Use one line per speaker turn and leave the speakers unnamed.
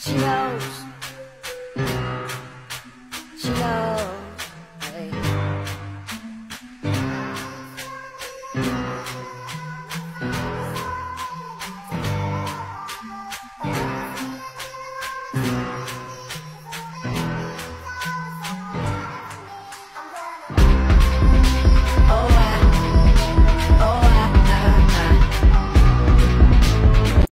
She knows. She knows.